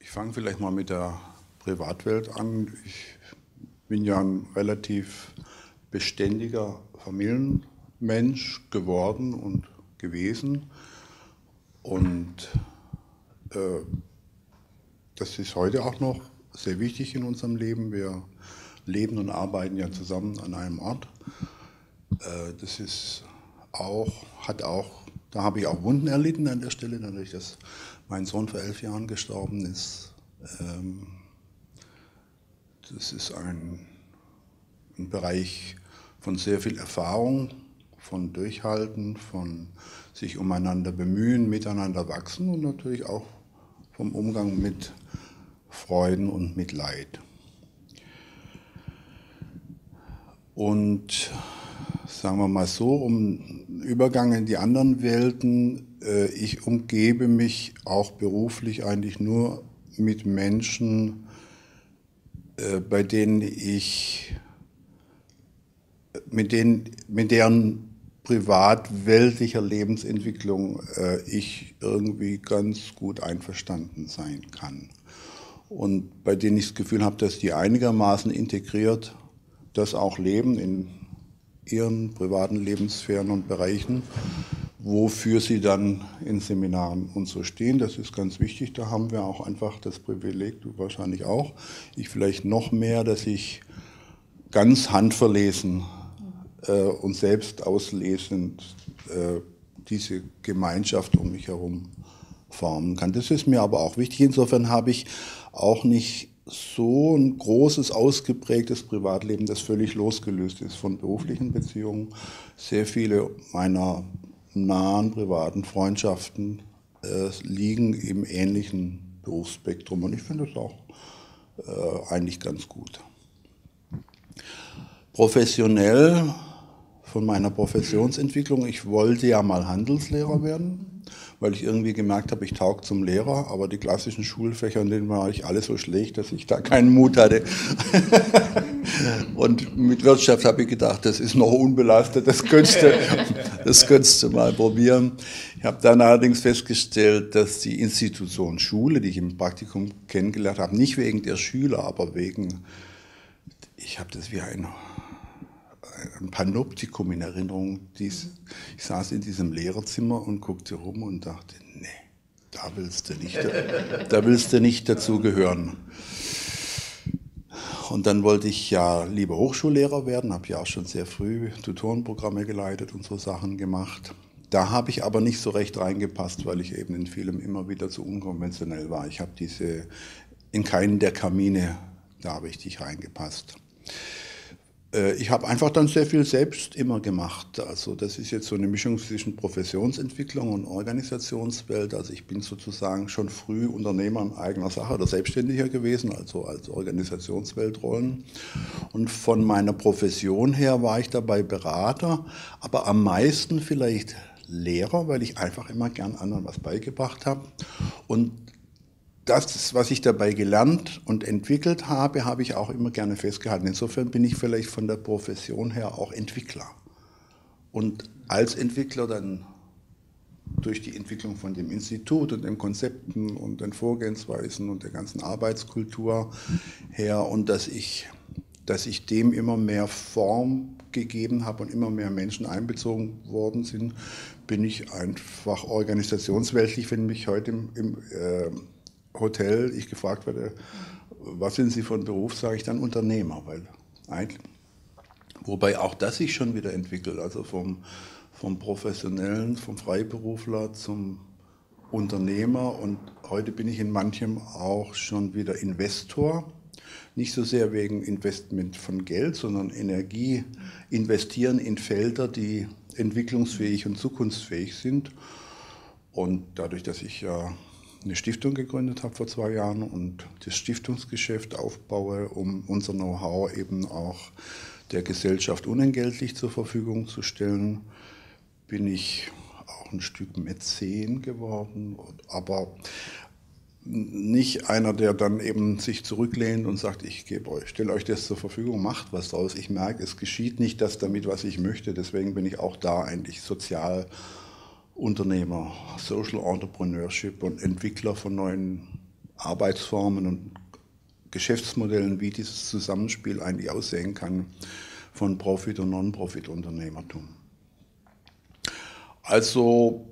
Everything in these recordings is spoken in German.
Ich fange vielleicht mal mit der Privatwelt an. Ich bin ja ein relativ beständiger Familienmensch geworden und gewesen. Und äh, das ist heute auch noch sehr wichtig in unserem Leben. Wir leben und arbeiten ja zusammen an einem Ort. Äh, das ist auch, hat auch, da habe ich auch Wunden erlitten an der Stelle, dadurch, dass mein Sohn vor elf Jahren gestorben ist. Ähm, das ist ein, ein Bereich von sehr viel Erfahrung, von Durchhalten, von sich umeinander bemühen, miteinander wachsen und natürlich auch vom Umgang mit Freuden und mit Leid. Und sagen wir mal so, um Übergang in die anderen Welten äh, ich umgebe mich auch beruflich eigentlich nur mit Menschen, äh, bei denen ich, mit, denen, mit deren privatweltlicher Lebensentwicklung äh, ich irgendwie ganz gut einverstanden sein kann. Und bei denen ich das Gefühl habe, dass die einigermaßen integriert das auch leben in ihren privaten Lebenssphären und Bereichen wofür sie dann in Seminaren und so stehen. Das ist ganz wichtig. Da haben wir auch einfach das Privileg, du wahrscheinlich auch, ich vielleicht noch mehr, dass ich ganz handverlesen äh, und selbst auslesend äh, diese Gemeinschaft um mich herum formen kann. Das ist mir aber auch wichtig. Insofern habe ich auch nicht so ein großes, ausgeprägtes Privatleben, das völlig losgelöst ist von beruflichen Beziehungen. Sehr viele meiner nahen privaten Freundschaften äh, liegen im ähnlichen Berufsspektrum und ich finde das auch äh, eigentlich ganz gut. Professionell von meiner Professionsentwicklung, ich wollte ja mal Handelslehrer werden weil ich irgendwie gemerkt habe, ich taug zum Lehrer, aber die klassischen Schulfächer, in denen war ich alles so schlecht, dass ich da keinen Mut hatte. und mit Wirtschaft habe ich gedacht, das ist noch unbelastet, das könntest du, das könntest du mal probieren. Ich habe dann allerdings festgestellt, dass die Institution Schule, die ich im Praktikum kennengelernt habe, nicht wegen der Schüler, aber wegen, ich habe das wie ein ein Panoptikum in Erinnerung. Dies, ich saß in diesem Lehrerzimmer und guckte rum und dachte, nee, da willst du nicht, da willst du nicht dazugehören. Und dann wollte ich ja lieber Hochschullehrer werden, habe ja auch schon sehr früh Tutorenprogramme geleitet und so Sachen gemacht. Da habe ich aber nicht so recht reingepasst, weil ich eben in vielem immer wieder zu unkonventionell war. Ich habe diese, in keinen der Kamine, da habe ich dich reingepasst. Äh, ich habe einfach dann sehr viel selbst immer gemacht. Also das ist jetzt so eine Mischung zwischen Professionsentwicklung und Organisationswelt. Also ich bin sozusagen schon früh Unternehmer in eigener Sache oder Selbstständiger gewesen, also als Organisationsweltrollen. Und von meiner Profession her war ich dabei Berater, aber am meisten vielleicht Lehrer, weil ich einfach immer gern anderen was beigebracht habe. Und das, was ich dabei gelernt und entwickelt habe, habe ich auch immer gerne festgehalten. Insofern bin ich vielleicht von der Profession her auch Entwickler. Und als Entwickler dann durch die Entwicklung von dem Institut und den Konzepten und den Vorgehensweisen und der ganzen Arbeitskultur her und dass ich, dass ich dem immer mehr Form gegeben habe und immer mehr Menschen einbezogen worden sind, bin ich einfach organisationsweltlich, wenn mich heute im, im äh, Hotel ich gefragt werde, was sind Sie von Beruf, sage ich dann Unternehmer, weil eigentlich, wobei auch das sich schon wieder entwickelt, also vom, vom Professionellen, vom Freiberufler zum Unternehmer und heute bin ich in manchem auch schon wieder Investor. Nicht so sehr wegen Investment von Geld, sondern Energie investieren in Felder, die entwicklungsfähig und zukunftsfähig sind. Und dadurch, dass ich ja eine Stiftung gegründet habe vor zwei Jahren und das Stiftungsgeschäft aufbaue, um unser Know-how eben auch der Gesellschaft unentgeltlich zur Verfügung zu stellen, bin ich auch ein Stück Mäzen geworden. Aber nicht einer, der dann eben sich zurücklehnt und sagt, ich gebe euch, stelle euch das zur Verfügung, macht was draus. Ich merke, es geschieht nicht das damit, was ich möchte. Deswegen bin ich auch da eigentlich Sozialunternehmer, Social Entrepreneurship und Entwickler von neuen Arbeitsformen und Geschäftsmodellen, wie dieses Zusammenspiel eigentlich aussehen kann von Profit- und Non-Profit-Unternehmertum. Also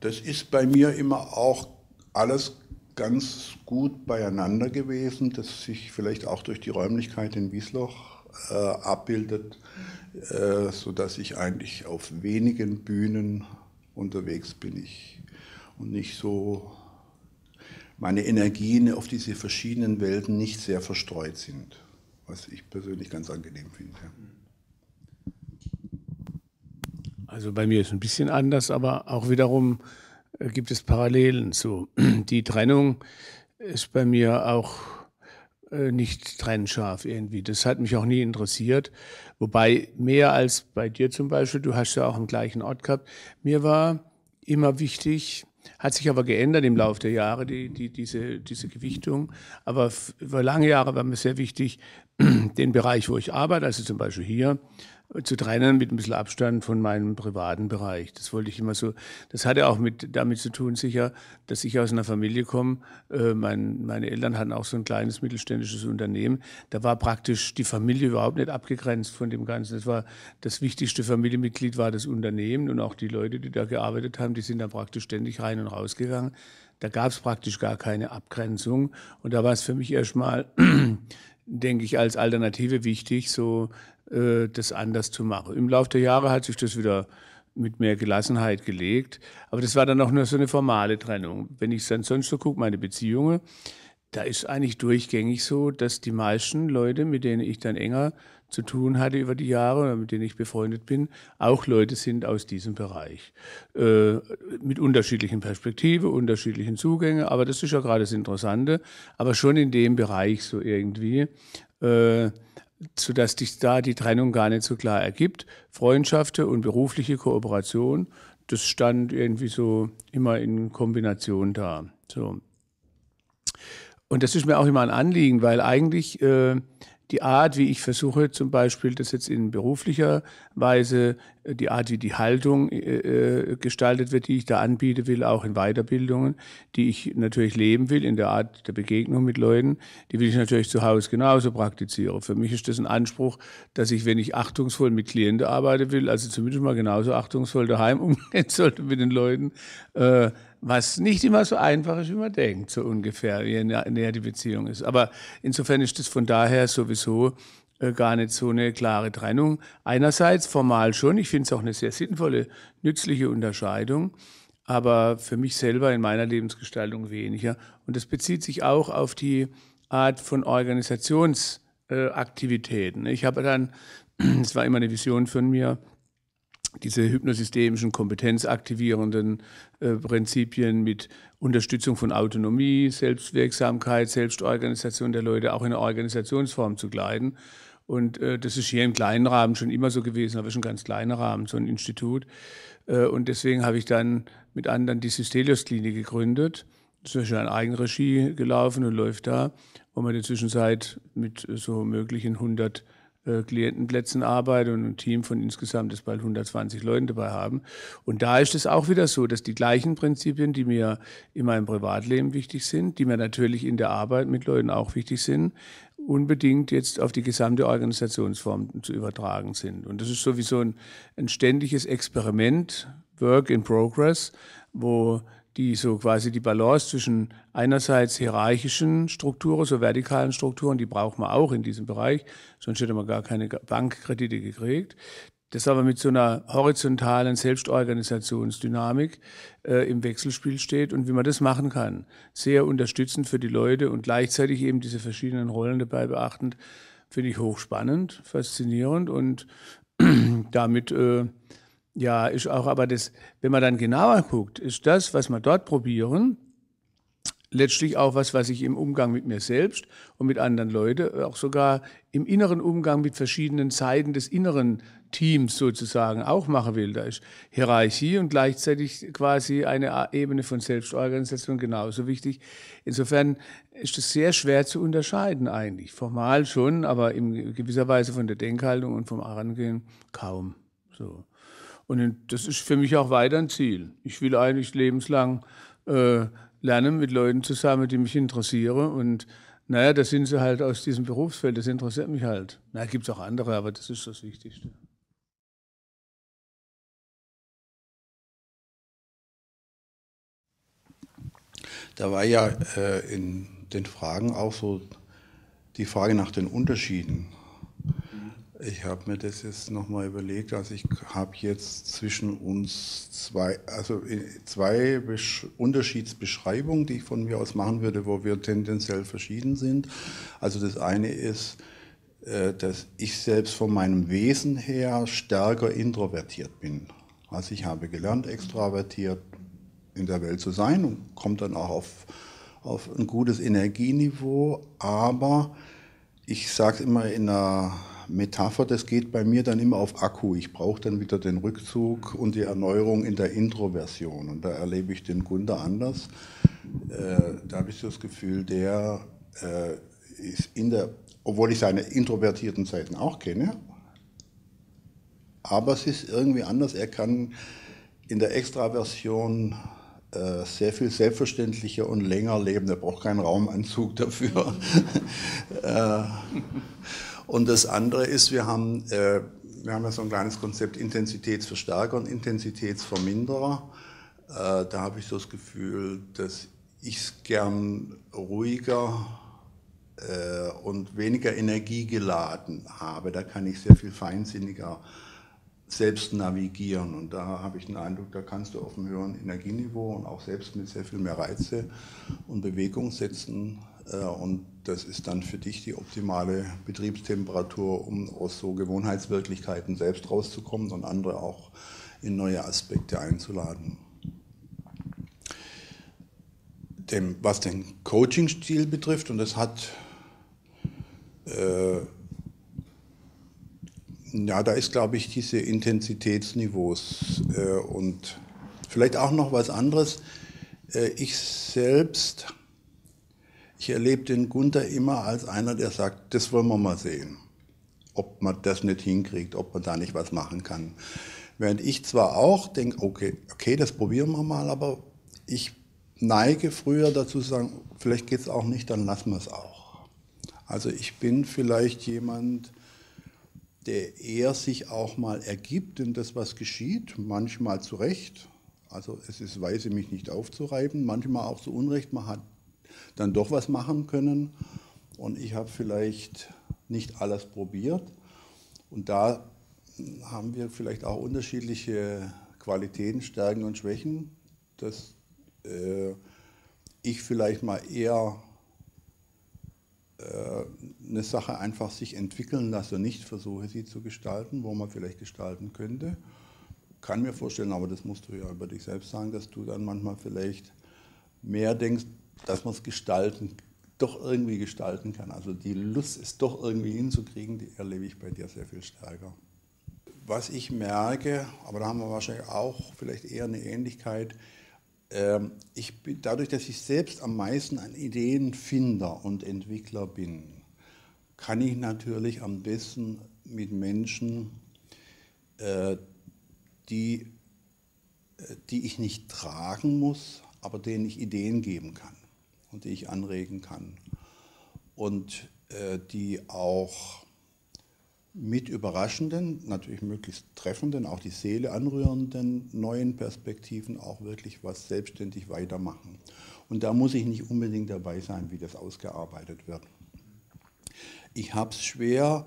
das ist bei mir immer auch alles ganz gut beieinander gewesen, das sich vielleicht auch durch die Räumlichkeit in Wiesloch äh, abbildet, äh, sodass ich eigentlich auf wenigen Bühnen unterwegs bin ich und nicht so meine Energien auf diese verschiedenen Welten nicht sehr verstreut sind, was ich persönlich ganz angenehm finde. Also bei mir ist es ein bisschen anders, aber auch wiederum äh, gibt es Parallelen zu. Die Trennung ist bei mir auch nicht trennscharf irgendwie. Das hat mich auch nie interessiert. Wobei mehr als bei dir zum Beispiel, du hast ja auch im gleichen Ort gehabt, mir war immer wichtig, hat sich aber geändert im Laufe der Jahre, die, die, diese, diese Gewichtung. Aber über lange Jahre war mir sehr wichtig, den Bereich, wo ich arbeite, also zum Beispiel hier, zu trennen mit ein bisschen Abstand von meinem privaten Bereich. Das wollte ich immer so. Das hatte auch mit, damit zu tun, sicher, dass ich aus einer Familie komme. Äh, mein, meine Eltern hatten auch so ein kleines mittelständisches Unternehmen. Da war praktisch die Familie überhaupt nicht abgegrenzt von dem Ganzen. Das war das wichtigste Familienmitglied war das Unternehmen und auch die Leute, die da gearbeitet haben, die sind da praktisch ständig rein und rausgegangen. Da gab es praktisch gar keine Abgrenzung. Und da war es für mich erstmal, denke ich, als Alternative wichtig, so das anders zu machen. Im Laufe der Jahre hat sich das wieder mit mehr Gelassenheit gelegt. Aber das war dann auch nur so eine formale Trennung. Wenn ich dann sonst so gucke, meine Beziehungen, da ist eigentlich durchgängig so, dass die meisten Leute, mit denen ich dann enger zu tun hatte über die Jahre oder mit denen ich befreundet bin, auch Leute sind aus diesem Bereich. Äh, mit unterschiedlichen Perspektiven, unterschiedlichen Zugängen, aber das ist ja gerade das Interessante, aber schon in dem Bereich so irgendwie. Äh, sodass sich da die Trennung gar nicht so klar ergibt. Freundschaften und berufliche Kooperation, das stand irgendwie so immer in Kombination da. So. Und das ist mir auch immer ein Anliegen, weil eigentlich äh, die Art, wie ich versuche, zum Beispiel das jetzt in beruflicher Weise, äh, die Art, wie die Haltung äh, äh, gestaltet wird, die ich da anbieten will, auch in Weiterbildungen, die ich natürlich leben will, in der Art der Begegnung mit Leuten, die will ich natürlich zu Hause genauso praktizieren. Für mich ist das ein Anspruch, dass ich, wenn ich achtungsvoll mit Klienten arbeiten will, also zumindest mal genauso achtungsvoll daheim umgehen sollte mit den Leuten, äh, was nicht immer so einfach ist, wie man denkt, so ungefähr, je näher die Beziehung ist. Aber insofern ist das von daher sowieso äh, gar nicht so eine klare Trennung. Einerseits formal schon, ich finde es auch eine sehr sinnvolle, nützliche Unterscheidung, aber für mich selber in meiner Lebensgestaltung weniger. Und das bezieht sich auch auf die Art von Organisationsaktivitäten. Ich habe dann, es war immer eine Vision von mir, diese hypnosystemischen, kompetenzaktivierenden äh, Prinzipien mit Unterstützung von Autonomie, Selbstwirksamkeit, Selbstorganisation der Leute auch in eine Organisationsform zu gleiten. Und äh, das ist hier im kleinen Rahmen schon immer so gewesen, aber schon ganz kleiner Rahmen, so ein Institut. Äh, und deswegen habe ich dann mit anderen die Systelius-Klinik gegründet. Das ist schon in Eigenregie gelaufen und läuft da, wo man in der Zwischenzeit mit so möglichen 100 äh, Klientenplätzen arbeite und ein Team von insgesamt ist bald 120 Leuten dabei haben. Und da ist es auch wieder so, dass die gleichen Prinzipien, die mir in meinem Privatleben wichtig sind, die mir natürlich in der Arbeit mit Leuten auch wichtig sind, unbedingt jetzt auf die gesamte Organisationsform zu übertragen sind. Und das ist sowieso ein, ein ständiges Experiment, Work in Progress, wo die so quasi die Balance zwischen einerseits hierarchischen Strukturen, so vertikalen Strukturen, die braucht man auch in diesem Bereich, sonst hätte man gar keine Bankkredite gekriegt. Das aber mit so einer horizontalen Selbstorganisationsdynamik äh, im Wechselspiel steht und wie man das machen kann. Sehr unterstützend für die Leute und gleichzeitig eben diese verschiedenen Rollen dabei beachtend, finde ich hochspannend, faszinierend und damit äh, ja, ist auch aber das, wenn man dann genauer guckt, ist das, was wir dort probieren, letztlich auch was, was ich im Umgang mit mir selbst und mit anderen Leuten, auch sogar im inneren Umgang mit verschiedenen Seiten des inneren Teams sozusagen auch machen will. Da ist Hierarchie und gleichzeitig quasi eine Ebene von Selbstorganisation genauso wichtig. Insofern ist es sehr schwer zu unterscheiden eigentlich. Formal schon, aber in gewisser Weise von der Denkhaltung und vom Herangehen kaum. So. Und das ist für mich auch weiter ein Ziel. Ich will eigentlich lebenslang äh, lernen mit Leuten zusammen, die mich interessieren. Und naja, das sind sie halt aus diesem Berufsfeld, das interessiert mich halt. Na, gibt es auch andere, aber das ist das Wichtigste. Da war ja äh, in den Fragen auch so die Frage nach den Unterschieden. Ich habe mir das jetzt nochmal überlegt, also ich habe jetzt zwischen uns zwei, also zwei Besch Unterschiedsbeschreibungen, die ich von mir aus machen würde, wo wir tendenziell verschieden sind. Also das eine ist, äh, dass ich selbst von meinem Wesen her stärker introvertiert bin. Also ich habe gelernt, extravertiert in der Welt zu sein und komme dann auch auf, auf ein gutes Energieniveau, aber ich sage es immer in einer Metapher, das geht bei mir dann immer auf Akku. Ich brauche dann wieder den Rückzug und die Erneuerung in der Introversion. Und da erlebe ich den Gunter anders. Äh, da habe ich das Gefühl, der äh, ist in der, obwohl ich seine introvertierten Seiten auch kenne, aber es ist irgendwie anders. Er kann in der Extraversion äh, sehr viel selbstverständlicher und länger leben. Er braucht keinen Raumanzug dafür. äh, und das andere ist, wir haben, äh, wir haben ja so ein kleines Konzept Intensitätsverstärker und Intensitätsverminderer. Äh, da habe ich so das Gefühl, dass ich es gern ruhiger äh, und weniger energiegeladen habe. Da kann ich sehr viel feinsinniger selbst navigieren. Und da habe ich den Eindruck, da kannst du auf einem höheren Energieniveau und auch selbst mit sehr viel mehr Reize und Bewegung setzen. Äh, und das ist dann für dich die optimale Betriebstemperatur, um aus so Gewohnheitswirklichkeiten selbst rauszukommen und andere auch in neue Aspekte einzuladen. Dem, was den Coaching-Stil betrifft, und das hat, äh, ja, da ist, glaube ich, diese Intensitätsniveaus äh, und vielleicht auch noch was anderes. Äh, ich selbst ich erlebe den Gunther immer als einer, der sagt, das wollen wir mal sehen, ob man das nicht hinkriegt, ob man da nicht was machen kann. Während ich zwar auch denke, okay, okay, das probieren wir mal, aber ich neige früher dazu zu sagen, vielleicht geht es auch nicht, dann lassen wir es auch. Also ich bin vielleicht jemand, der eher sich auch mal ergibt in das, was geschieht, manchmal zu Recht. Also es ist weise, mich nicht aufzureiben, manchmal auch zu Unrecht. Man hat dann doch was machen können. Und ich habe vielleicht nicht alles probiert. Und da haben wir vielleicht auch unterschiedliche Qualitäten, Stärken und Schwächen, dass äh, ich vielleicht mal eher äh, eine Sache einfach sich entwickeln lasse und nicht versuche, sie zu gestalten, wo man vielleicht gestalten könnte. Kann mir vorstellen, aber das musst du ja über dich selbst sagen, dass du dann manchmal vielleicht mehr denkst, dass man es gestalten, doch irgendwie gestalten kann. Also die Lust, es doch irgendwie hinzukriegen, die erlebe ich bei dir sehr viel stärker. Was ich merke, aber da haben wir wahrscheinlich auch vielleicht eher eine Ähnlichkeit, ähm, ich bin, dadurch, dass ich selbst am meisten ein Ideenfinder und Entwickler bin, kann ich natürlich am besten mit Menschen, äh, die, äh, die ich nicht tragen muss, aber denen ich Ideen geben kann und die ich anregen kann. Und äh, die auch mit überraschenden, natürlich möglichst treffenden, auch die Seele anrührenden neuen Perspektiven auch wirklich was selbstständig weitermachen. Und da muss ich nicht unbedingt dabei sein, wie das ausgearbeitet wird. Ich habe es schwer,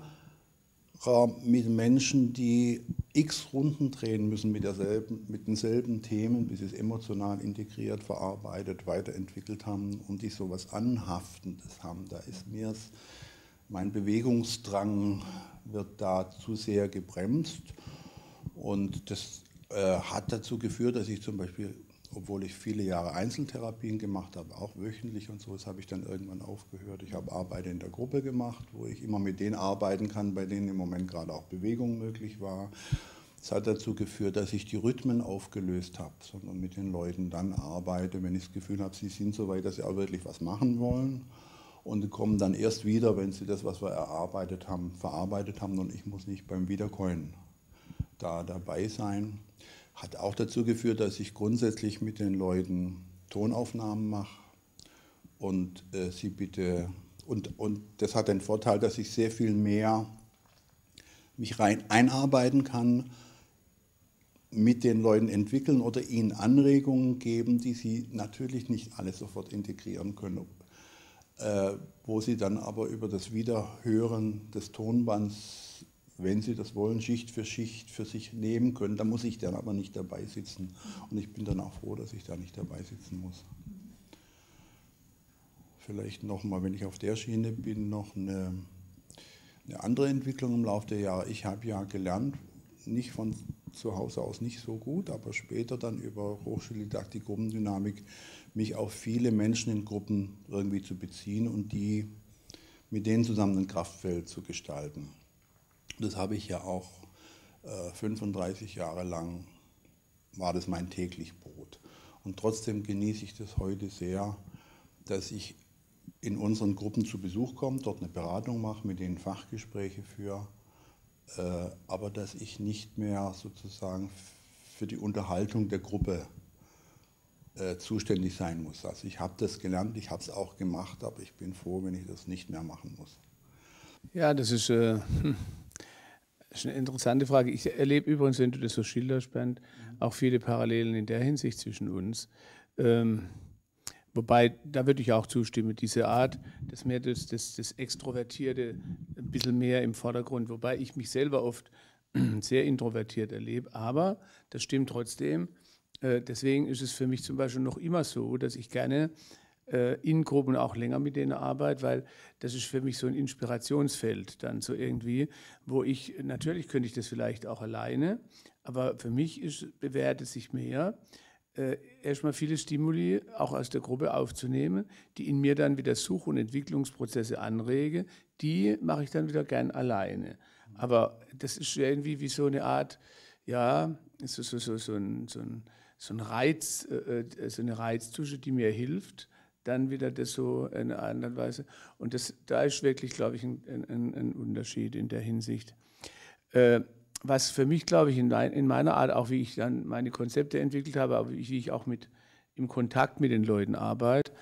mit Menschen, die x Runden drehen müssen mit, derselben, mit denselben Themen, bis sie es emotional integriert, verarbeitet, weiterentwickelt haben und die so etwas Anhaftendes haben. Da ist mir mein Bewegungsdrang wird da zu sehr gebremst und das äh, hat dazu geführt, dass ich zum Beispiel obwohl ich viele Jahre Einzeltherapien gemacht habe, auch wöchentlich und so, das habe ich dann irgendwann aufgehört. Ich habe Arbeit in der Gruppe gemacht, wo ich immer mit denen arbeiten kann, bei denen im Moment gerade auch Bewegung möglich war. Das hat dazu geführt, dass ich die Rhythmen aufgelöst habe, sondern mit den Leuten dann arbeite, wenn ich das Gefühl habe, sie sind so weit, dass sie auch wirklich was machen wollen und kommen dann erst wieder, wenn sie das, was wir erarbeitet haben, verarbeitet haben und ich muss nicht beim Wiederkäuen da dabei sein. Hat auch dazu geführt, dass ich grundsätzlich mit den Leuten Tonaufnahmen mache. Und äh, sie bitte und, und das hat den Vorteil, dass ich sehr viel mehr mich rein einarbeiten kann, mit den Leuten entwickeln oder ihnen Anregungen geben, die sie natürlich nicht alle sofort integrieren können, äh, wo sie dann aber über das Wiederhören des Tonbands, wenn sie das wollen, Schicht für Schicht für sich nehmen können. Da muss ich dann aber nicht dabei sitzen. Und ich bin dann auch froh, dass ich da nicht dabei sitzen muss. Vielleicht nochmal, wenn ich auf der Schiene bin, noch eine, eine andere Entwicklung im Laufe der Jahre. Ich habe ja gelernt, nicht von zu Hause aus nicht so gut, aber später dann über Hochschuldidaktik, Gruppendynamik mich auf viele Menschen in Gruppen irgendwie zu beziehen und die mit denen zusammen ein Kraftfeld zu gestalten. Das habe ich ja auch äh, 35 Jahre lang, war das mein täglich Brot. Und trotzdem genieße ich das heute sehr, dass ich in unseren Gruppen zu Besuch komme, dort eine Beratung mache, mit denen Fachgespräche führe äh, aber dass ich nicht mehr sozusagen für die Unterhaltung der Gruppe äh, zuständig sein muss. Also ich habe das gelernt, ich habe es auch gemacht, aber ich bin froh, wenn ich das nicht mehr machen muss. Ja, das ist, äh, das ist eine interessante Frage. Ich erlebe übrigens, wenn du das so schilderst, Bernd, auch viele Parallelen in der Hinsicht zwischen uns. Ähm, Wobei, da würde ich auch zustimmen, diese Art, das mehr das, das, das Extrovertierte ein bisschen mehr im Vordergrund, wobei ich mich selber oft sehr introvertiert erlebe. Aber das stimmt trotzdem. Äh, deswegen ist es für mich zum Beispiel noch immer so, dass ich gerne in Gruppen auch länger mit denen arbeite, weil das ist für mich so ein Inspirationsfeld dann so irgendwie, wo ich, natürlich könnte ich das vielleicht auch alleine, aber für mich ist, bewährt es sich mehr, äh, erstmal viele Stimuli auch aus der Gruppe aufzunehmen, die in mir dann wieder Such- und Entwicklungsprozesse anrege, die mache ich dann wieder gern alleine. Aber das ist irgendwie wie so eine Art, ja, so, so, so, so, ein, so, ein, so ein Reiz, äh, äh, so eine Reiztusche, die mir hilft, dann wieder das so in einer anderen Weise. Und das, da ist wirklich, glaube ich, ein, ein, ein Unterschied in der Hinsicht. Äh, was für mich, glaube ich, in, in, meiner Art, auch wie ich dann meine Konzepte entwickelt habe, aber wie ich auch mit im Kontakt mit den Leuten arbeite,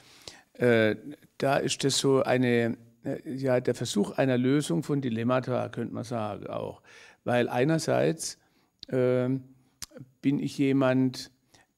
äh, da ist das so eine, äh, ja, der Versuch einer Lösung von Dilemmata, könnte man sagen auch. Weil einerseits äh, bin ich jemand,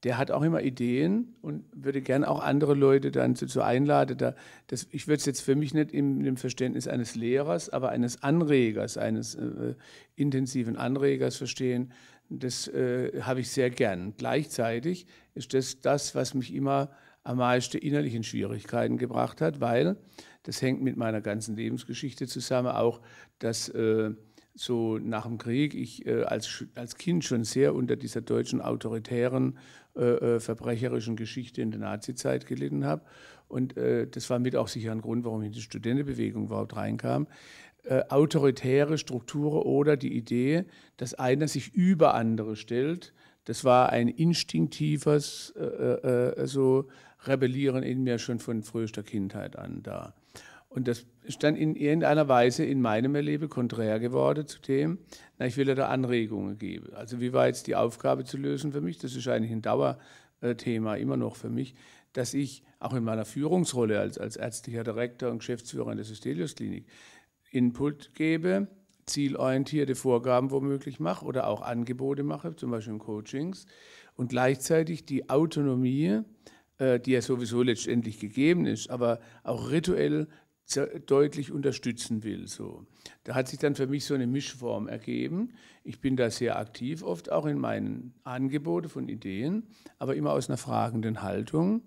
der hat auch immer Ideen und würde gerne auch andere Leute dann dazu einladen. Da, das, ich würde es jetzt für mich nicht im, im, Verständnis eines Lehrers, aber eines Anregers, eines äh, intensiven Anregers verstehen. Das äh, habe ich sehr gern. Gleichzeitig ist das das, was mich immer am meisten innerlich in Schwierigkeiten gebracht hat, weil das hängt mit meiner ganzen Lebensgeschichte zusammen, auch dass äh, so nach dem Krieg ich äh, als, als Kind schon sehr unter dieser deutschen autoritären, äh, äh, verbrecherischen Geschichte in der Nazizeit gelitten habe. Und äh, das war mit auch sicher ein Grund, warum ich in die Studentenbewegung überhaupt reinkam. Äh, autoritäre Strukturen oder die Idee, dass einer sich über andere stellt, das war ein instinktives äh, so Rebellieren in mir schon von frühester Kindheit an da. Und das ist dann in irgendeiner Weise in meinem Erleben konträr geworden zu dem, na, ich will ja da Anregungen geben. Also wie war jetzt die Aufgabe zu lösen für mich? Das ist eigentlich ein Dauerthema immer noch für mich, dass ich auch in meiner Führungsrolle als, als ärztlicher Direktor und Geschäftsführer in der Systelius-Klinik Input gebe, zielorientierte Vorgaben womöglich mache oder auch Angebote mache, zum Beispiel in Coachings, und gleichzeitig die Autonomie, äh, die ja sowieso letztendlich gegeben ist, aber auch rituell deutlich unterstützen will. So. Da hat sich dann für mich so eine Mischform ergeben. Ich bin da sehr aktiv, oft auch in meinen Angeboten von Ideen, aber immer aus einer fragenden Haltung.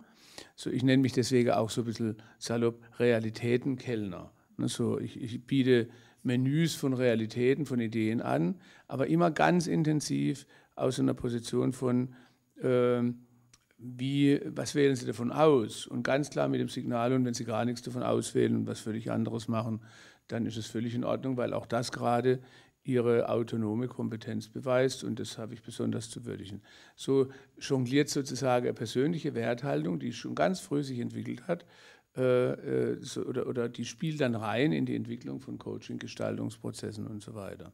So, ich nenne mich deswegen auch so ein bisschen salopp Realitätenkellner. Ne, so, ich, ich biete Menüs von Realitäten, von Ideen an, aber immer ganz intensiv aus einer Position von, äh, wie, was wählen Sie davon aus? Und ganz klar mit dem Signal, und wenn Sie gar nichts davon auswählen und was völlig anderes machen, dann ist es völlig in Ordnung, weil auch das gerade Ihre autonome Kompetenz beweist und das habe ich besonders zu würdigen. So jongliert sozusagen eine persönliche Werthaltung, die schon ganz früh sich entwickelt hat, äh, äh, so, oder, oder die spielt dann rein in die Entwicklung von Coaching, Gestaltungsprozessen und so weiter.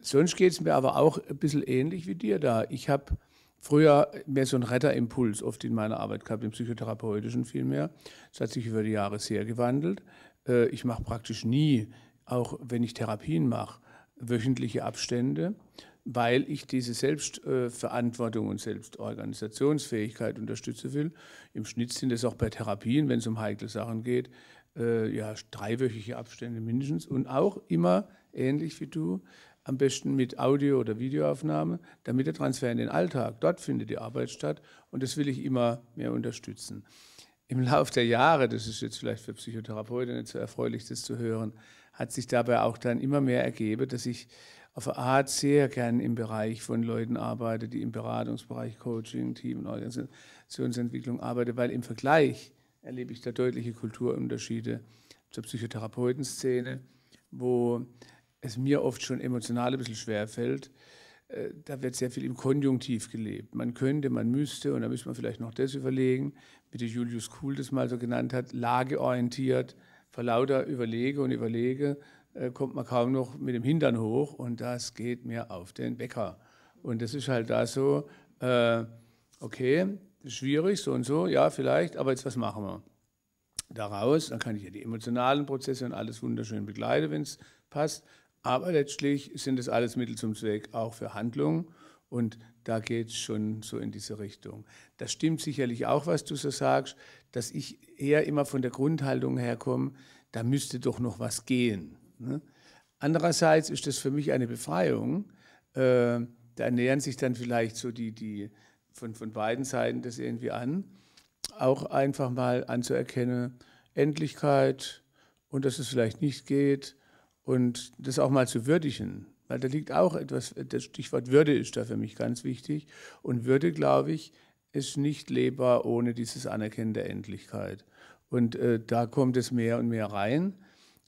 Sonst geht es mir aber auch ein bisschen ähnlich wie dir da. Ich habe früher mehr so einen Retterimpuls oft in meiner Arbeit gehabt, im psychotherapeutischen vielmehr. Das hat sich über die Jahre sehr gewandelt. Äh, ich mache praktisch nie, auch wenn ich Therapien mache, wöchentliche Abstände, weil ich diese Selbstverantwortung und Selbstorganisationsfähigkeit unterstützen will. Im Schnitt sind es auch bei Therapien, wenn es um heikle Sachen geht, äh, ja, dreiwöchige Abstände mindestens und auch immer ähnlich wie du, am besten mit Audio- oder Videoaufnahme, damit der Transfer in den Alltag, dort findet die Arbeit statt und das will ich immer mehr unterstützen. Im Laufe der Jahre, das ist jetzt vielleicht für Psychotherapeuten nicht so erfreulich, das zu hören, hat sich dabei auch dann immer mehr ergeben, dass ich auf eine Art sehr gern im Bereich von Leuten arbeite, die im Beratungsbereich Coaching, Team- und Organisationsentwicklung arbeiten, weil im Vergleich erlebe ich da deutliche Kulturunterschiede zur Psychotherapeutenszene, wo es mir oft schon emotional ein bisschen schwer fällt. Äh, da wird sehr viel im Konjunktiv gelebt. Man könnte, man müsste, und da müsste man vielleicht noch das überlegen, wie der Julius Kuhl das mal so genannt hat, lageorientiert, vor lauter Überlege und Überlege äh, kommt man kaum noch mit dem Hintern hoch und das geht mir auf den Wecker. Und das ist halt da so, äh, okay, schwierig, so und so, ja, vielleicht, aber jetzt was machen wir? Daraus, dann kann ich ja die emotionalen Prozesse und alles wunderschön begleiten, wenn es passt. Aber letztlich sind es alles Mittel zum Zweck auch für Handlung und da geht es schon so in diese Richtung. Das stimmt sicherlich auch, was du so sagst, dass ich eher immer von der Grundhaltung herkomme, da müsste doch noch was gehen. Ne? Andererseits ist das für mich eine Befreiung. Äh, da nähern sich dann vielleicht so die, die von, von beiden Seiten das irgendwie an. Auch einfach mal anzuerkennen, Endlichkeit und dass es vielleicht nicht geht und das auch mal zu würdigen, weil da liegt auch etwas, das Stichwort Würde ist da für mich ganz wichtig. Und Würde, glaube ich, ist nicht lebbar ohne dieses Anerkennen der Endlichkeit. Und äh, da kommt es mehr und mehr rein.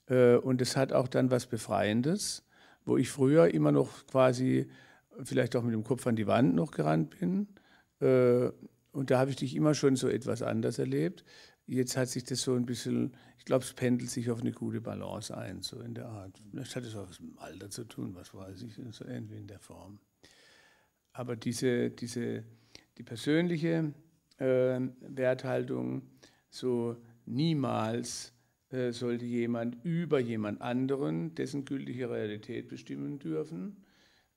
Äh, und es hat auch dann was Befreiendes, wo ich früher immer noch quasi vielleicht auch mit dem Kopf an die Wand noch gerannt bin. Äh, und da habe ich dich immer schon so etwas anders erlebt. Jetzt hat sich das so ein bisschen, ich glaube, es pendelt sich auf eine gute Balance ein, so in der Art. Vielleicht hat es auch was mit dem Alter zu tun, was weiß ich, so irgendwie in der Form. Aber diese, diese, die persönliche äh, Werthaltung, so niemals äh, sollte jemand über jemand anderen dessen gültige Realität bestimmen dürfen.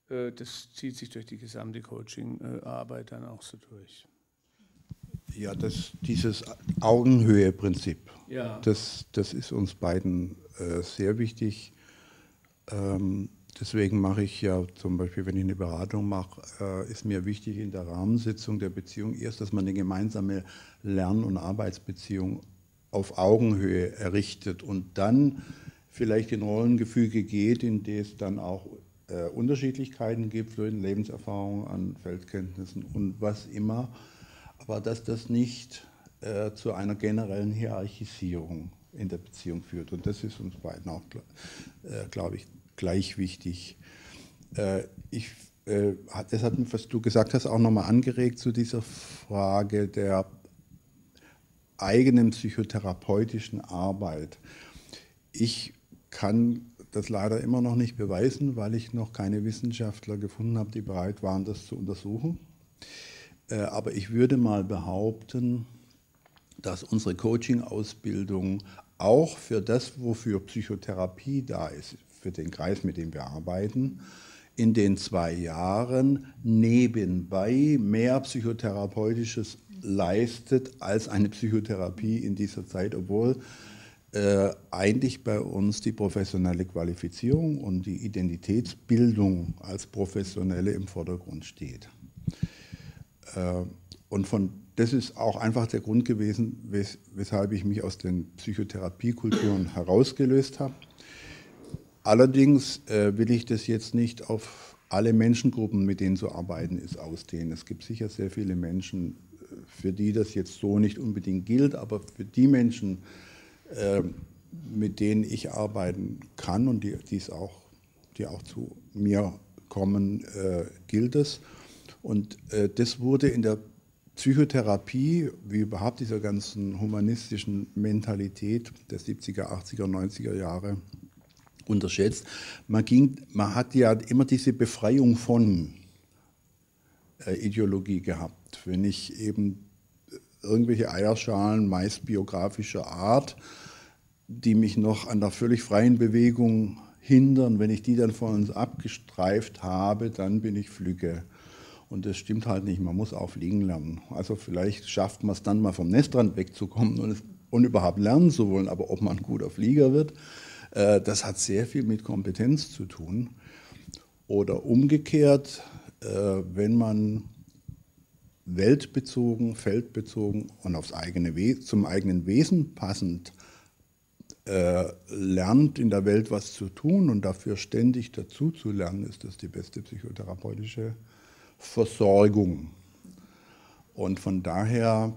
Äh, das zieht sich durch die gesamte Coaching-Arbeit dann auch so durch. Ja, das, dieses Augenhöhe-Prinzip, ja. das, das ist uns beiden äh, sehr wichtig. Ähm, deswegen mache ich ja zum Beispiel, wenn ich eine Beratung mache, äh, ist mir wichtig in der Rahmensitzung der Beziehung erst, dass man eine gemeinsame Lern- und Arbeitsbeziehung auf Augenhöhe errichtet und dann vielleicht in Rollengefüge geht, in dem es dann auch äh, Unterschiedlichkeiten gibt, Lebenserfahrungen an Feldkenntnissen und was immer aber dass das nicht äh, zu einer generellen Hierarchisierung in der Beziehung führt. Und das ist uns beiden auch, äh, glaube ich, gleich wichtig. Äh, ich, äh, das hat was du gesagt hast, auch nochmal angeregt zu dieser Frage der eigenen psychotherapeutischen Arbeit. Ich kann das leider immer noch nicht beweisen, weil ich noch keine Wissenschaftler gefunden habe, die bereit waren, das zu untersuchen. Äh, aber ich würde mal behaupten, dass unsere Coaching-Ausbildung auch für das, wofür Psychotherapie da ist, für den Kreis, mit dem wir arbeiten, in den zwei Jahren nebenbei mehr Psychotherapeutisches leistet als eine Psychotherapie in dieser Zeit, obwohl äh, eigentlich bei uns die professionelle Qualifizierung und die Identitätsbildung als Professionelle im Vordergrund steht. Äh, und von, das ist auch einfach der Grund gewesen, wes, weshalb ich mich aus den Psychotherapiekulturen herausgelöst habe. Allerdings äh, will ich das jetzt nicht auf alle Menschengruppen, mit denen zu arbeiten ist, ausdehnen. Es gibt sicher sehr viele Menschen, für die das jetzt so nicht unbedingt gilt, aber für die Menschen, äh, mit denen ich arbeiten kann und die, die's auch, die auch zu mir kommen, äh, gilt es. Und äh, das wurde in der Psychotherapie, wie überhaupt dieser ganzen humanistischen Mentalität der 70er, 80er, 90er Jahre unterschätzt. Man, ging, man hat ja immer diese Befreiung von äh, Ideologie gehabt. Wenn ich eben irgendwelche Eierschalen, meist biografischer Art, die mich noch an der völlig freien Bewegung hindern, wenn ich die dann von uns abgestreift habe, dann bin ich Flügge. Und das stimmt halt nicht, man muss auch fliegen lernen. Also vielleicht schafft man es dann mal vom Nestrand wegzukommen und, und überhaupt lernen zu wollen, aber ob man ein guter Flieger wird, äh, das hat sehr viel mit Kompetenz zu tun. Oder umgekehrt, äh, wenn man weltbezogen, feldbezogen und aufs eigene We zum eigenen Wesen passend äh, lernt, in der Welt was zu tun und dafür ständig dazu zu lernen, ist das die beste psychotherapeutische Versorgung. Und von daher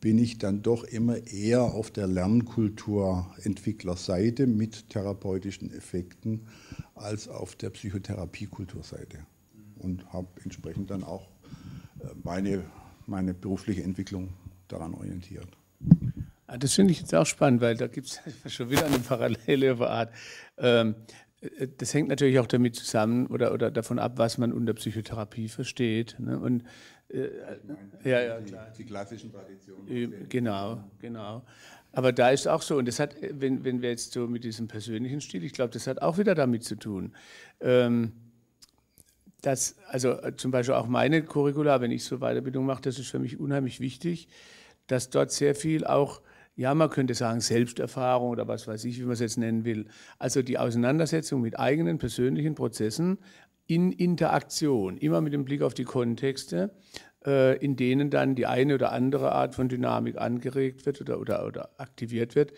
bin ich dann doch immer eher auf der Lernkulturentwicklerseite mit therapeutischen Effekten als auf der Psychotherapiekulturseite und habe entsprechend dann auch äh, meine, meine berufliche Entwicklung daran orientiert. Ah, das finde ich jetzt auch spannend, weil da gibt es schon wieder eine Parallele auf Art. Äh, das hängt natürlich auch damit zusammen oder, oder davon ab, was man unter Psychotherapie versteht. Ne? Und, äh, ja, ja, klar. Die, die klassischen Traditionen. Genau, genau. Aber da ist auch so, und das hat, wenn, wenn wir jetzt so mit diesem persönlichen Stil, ich glaube, das hat auch wieder damit zu tun. Ähm, dass, also äh, zum Beispiel auch meine Curricula, wenn ich so Weiterbildung mache, das ist für mich unheimlich wichtig, dass dort sehr viel auch, ja, man könnte sagen, Selbsterfahrung oder was weiß ich, wie man es jetzt nennen will. Also die Auseinandersetzung mit eigenen persönlichen Prozessen in Interaktion, immer mit dem Blick auf die Kontexte, äh, in denen dann die eine oder andere Art von Dynamik angeregt wird oder, oder, oder aktiviert wird,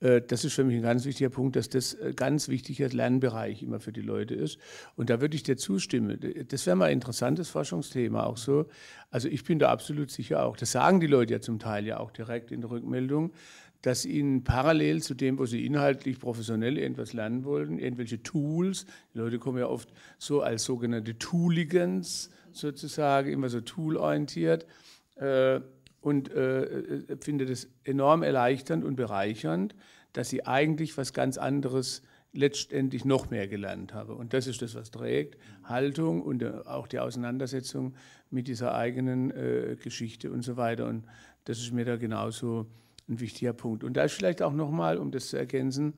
das ist für mich ein ganz wichtiger Punkt, dass das ein äh, ganz wichtiger Lernbereich immer für die Leute ist. Und da würde ich dir zustimmen. Das wäre mal ein interessantes Forschungsthema auch so. Also ich bin da absolut sicher auch. Das sagen die Leute ja zum Teil ja auch direkt in der Rückmeldung, dass ihnen parallel zu dem, wo sie inhaltlich professionell irgendwas lernen wollen, irgendwelche Tools, die Leute kommen ja oft so als sogenannte Tooligans sozusagen, immer so toolorientiert, äh, und äh, äh, finde das enorm erleichternd und bereichernd, dass sie eigentlich was ganz anderes letztendlich noch mehr gelernt habe. Und das ist das, was trägt. Haltung und äh, auch die Auseinandersetzung mit dieser eigenen äh, Geschichte und so weiter. Und das ist mir da genauso ein wichtiger Punkt. Und da ist vielleicht auch nochmal, um das zu ergänzen,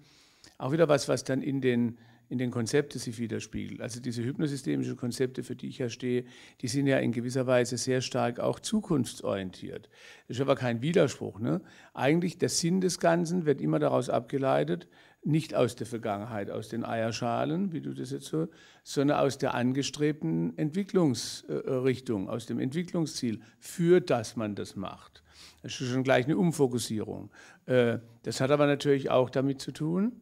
auch wieder was, was dann in den in den Konzepten sich widerspiegelt. Also diese hypnosystemischen Konzepte, für die ich ja stehe, die sind ja in gewisser Weise sehr stark auch zukunftsorientiert. Das ist aber kein Widerspruch. Ne? Eigentlich der Sinn des Ganzen wird immer daraus abgeleitet, nicht aus der Vergangenheit, aus den Eierschalen, wie du das jetzt so, sondern aus der angestrebten Entwicklungsrichtung, aus dem Entwicklungsziel, für das man das macht. Das ist schon gleich eine Umfokussierung. Äh, das hat aber natürlich auch damit zu tun,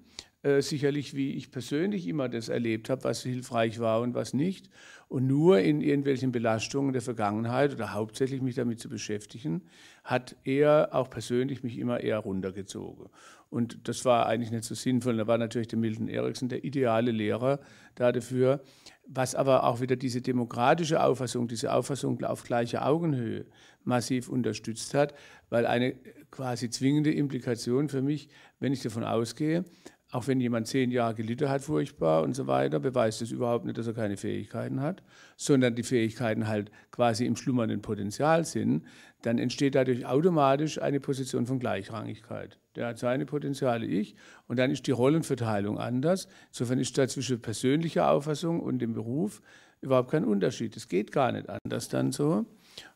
äh, sicherlich, wie ich persönlich immer das erlebt habe, was hilfreich war und was nicht. Und nur in irgendwelchen Belastungen der Vergangenheit oder hauptsächlich mich damit zu beschäftigen, hat er auch persönlich mich immer eher runtergezogen. Und das war eigentlich nicht so sinnvoll. Da war natürlich der Milton Erickson der ideale Lehrer da dafür. Was aber auch wieder diese demokratische Auffassung, diese Auffassung auf gleicher Augenhöhe massiv unterstützt hat, weil eine quasi zwingende Implikation für mich, wenn ich davon ausgehe, auch wenn jemand zehn Jahre gelitten hat, furchtbar und so weiter, beweist das überhaupt nicht, dass er keine Fähigkeiten hat, sondern die Fähigkeiten halt quasi im schlummernden Potenzial sind, dann entsteht dadurch automatisch eine Position von Gleichrangigkeit. Der hat seine Potenziale, ich, und dann ist die Rollenverteilung anders. Insofern ist da zwischen persönlicher Auffassung und dem Beruf überhaupt kein Unterschied. Es geht gar nicht anders dann so.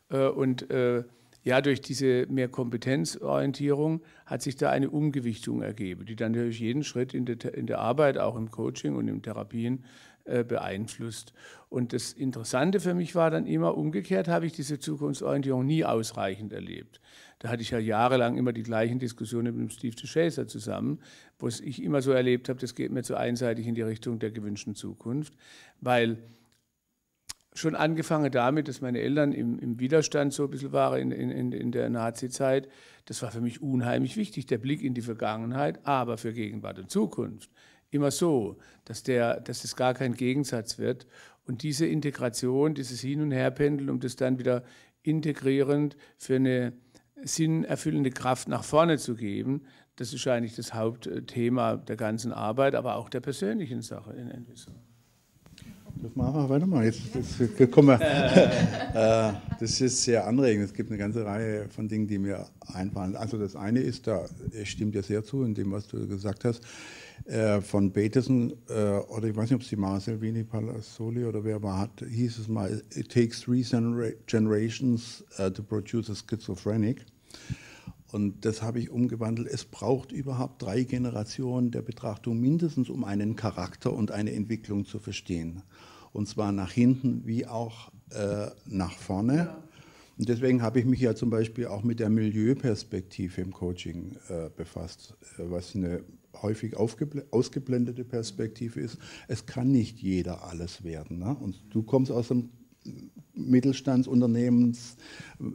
Äh, und äh, ja, durch diese mehr Kompetenzorientierung hat sich da eine Umgewichtung ergeben, die dann durch jeden Schritt in der, in der Arbeit, auch im Coaching und in Therapien äh, beeinflusst. Und das Interessante für mich war dann immer, umgekehrt habe ich diese Zukunftsorientierung nie ausreichend erlebt. Da hatte ich ja jahrelang immer die gleichen Diskussionen mit dem Steve DeShazer zusammen, wo ich immer so erlebt habe, das geht mir zu einseitig in die Richtung der gewünschten Zukunft, weil schon angefangen damit, dass meine Eltern im, im Widerstand so ein bisschen waren in, in, in der Nazi-Zeit. Das war für mich unheimlich wichtig, der Blick in die Vergangenheit, aber für Gegenwart und Zukunft. Immer so, dass, der, dass es gar kein Gegensatz wird. Und diese Integration, dieses Hin- und Herpendeln, um das dann wieder integrierend für eine sinnerfüllende Kraft nach vorne zu geben, das ist eigentlich das Hauptthema der ganzen Arbeit, aber auch der persönlichen Sache in Entwicklung. Das machen wir weiter mal. Jetzt, jetzt, kommen wir. Äh, das ist sehr anregend. Es gibt eine ganze Reihe von Dingen, die mir einfallen. Also das eine ist, da stimmt ja sehr zu in dem, was du gesagt hast, äh, von Bateson, äh, oder ich weiß nicht, ob es die Marcel Vini Palazzoli oder wer war, hat, hieß es mal, it takes three generations to produce a schizophrenic. Und das habe ich umgewandelt. Es braucht überhaupt drei Generationen der Betrachtung mindestens, um einen Charakter und eine Entwicklung zu verstehen. Und zwar nach hinten wie auch äh, nach vorne. Ja. Und deswegen habe ich mich ja zum Beispiel auch mit der Milieuperspektive im Coaching äh, befasst, äh, was eine häufig ausgeblendete Perspektive ist. Es kann nicht jeder alles werden. Ne? Und du kommst aus einem Mittelstandsunternehmens.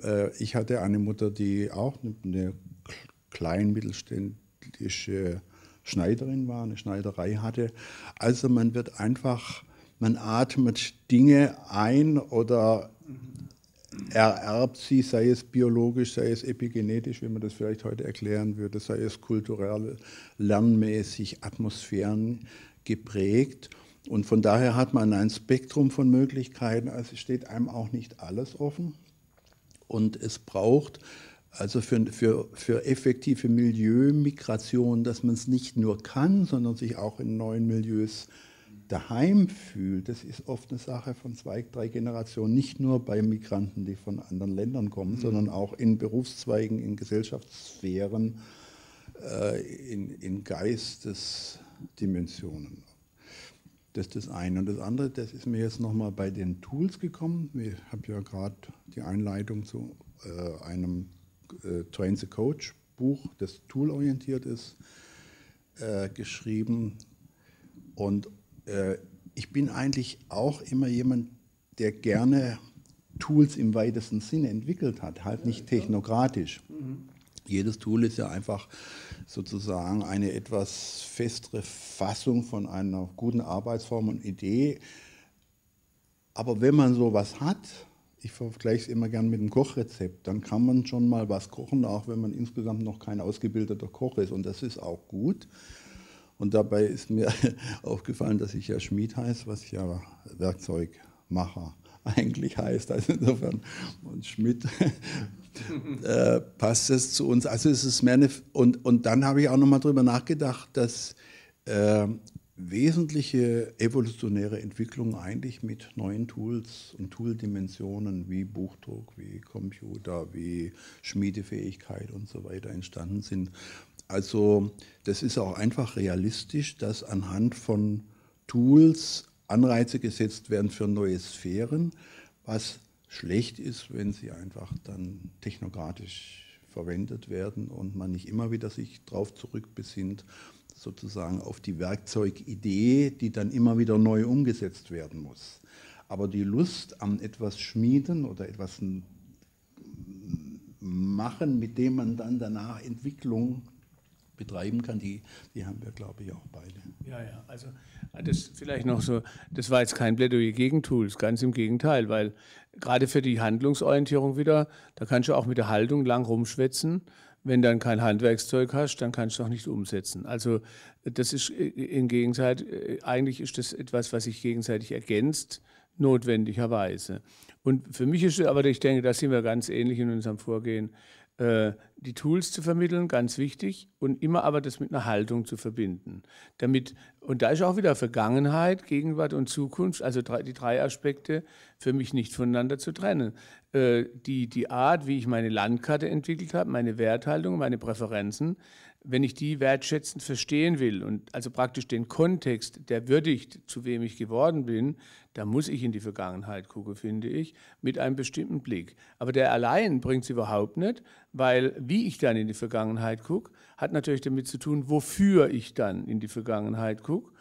Äh, ich hatte eine Mutter, die auch eine klein mittelständische Schneiderin war, eine Schneiderei hatte. Also man wird einfach, man atmet Dinge ein oder ererbt sie, sei es biologisch, sei es epigenetisch, wie man das vielleicht heute erklären würde, sei es kulturell, lernmäßig, Atmosphären geprägt. Und von daher hat man ein Spektrum von Möglichkeiten, also steht einem auch nicht alles offen. Und es braucht also für, für, für effektive Milieumigration, dass man es nicht nur kann, sondern sich auch in neuen Milieus daheim fühlt. Das ist oft eine Sache von zwei, drei Generationen, nicht nur bei Migranten, die von anderen Ländern kommen, mhm. sondern auch in Berufszweigen, in Gesellschaftssphären, äh, in, in Geistesdimensionen. Das ist das eine. Und das andere, das ist mir jetzt nochmal bei den Tools gekommen. Ich habe ja gerade die Einleitung zu äh, einem äh, Train the Coach Buch, das toolorientiert ist, äh, geschrieben. Und äh, ich bin eigentlich auch immer jemand, der gerne Tools im weitesten Sinne entwickelt hat, halt nicht technokratisch. Mhm. Jedes Tool ist ja einfach sozusagen eine etwas festere Fassung von einer guten Arbeitsform und Idee. Aber wenn man sowas hat, ich vergleiche es immer gern mit einem Kochrezept, dann kann man schon mal was kochen, auch wenn man insgesamt noch kein ausgebildeter Koch ist. Und das ist auch gut. Und dabei ist mir aufgefallen, dass ich ja Schmied heiße, was ja Werkzeugmacher eigentlich heißt. Also insofern, und Schmidt äh, passt es zu uns. Also es ist mehr eine, und, und dann habe ich auch nochmal darüber nachgedacht, dass äh, wesentliche evolutionäre Entwicklungen eigentlich mit neuen Tools und Tooldimensionen wie Buchdruck, wie Computer, wie Schmiedefähigkeit und so weiter entstanden sind. Also das ist auch einfach realistisch, dass anhand von Tools Anreize gesetzt werden für neue Sphären, was schlecht ist, wenn sie einfach dann technokratisch verwendet werden und man nicht immer wieder sich darauf zurückbesinnt, sozusagen auf die Werkzeugidee, die dann immer wieder neu umgesetzt werden muss. Aber die Lust am etwas Schmieden oder etwas machen, mit dem man dann danach Entwicklung betreiben kann, die, die haben wir, glaube ich, auch beide. Ja, ja, also das vielleicht noch so, das war jetzt kein Plädoyer gegen Tools, ganz im Gegenteil, weil gerade für die Handlungsorientierung wieder, da kannst du auch mit der Haltung lang rumschwätzen. Wenn dann kein Handwerkszeug hast, dann kannst du auch nicht umsetzen. Also das ist im Gegenteil, eigentlich ist das etwas, was sich gegenseitig ergänzt, notwendigerweise. Und für mich ist aber, ich denke, da sind wir ganz ähnlich in unserem Vorgehen, äh, die Tools zu vermitteln, ganz wichtig, und immer aber das mit einer Haltung zu verbinden. Damit, und da ist auch wieder Vergangenheit, Gegenwart und Zukunft, also die drei Aspekte, für mich nicht voneinander zu trennen. Äh, die, die Art, wie ich meine Landkarte entwickelt habe, meine Werthaltung, meine Präferenzen, wenn ich die wertschätzend verstehen will und also praktisch den Kontext, der würdigt, zu wem ich geworden bin, da muss ich in die Vergangenheit gucken, finde ich, mit einem bestimmten Blick. Aber der allein bringt es überhaupt nicht, weil wie ich dann in die Vergangenheit gucke, hat natürlich damit zu tun, wofür ich dann in die Vergangenheit gucke.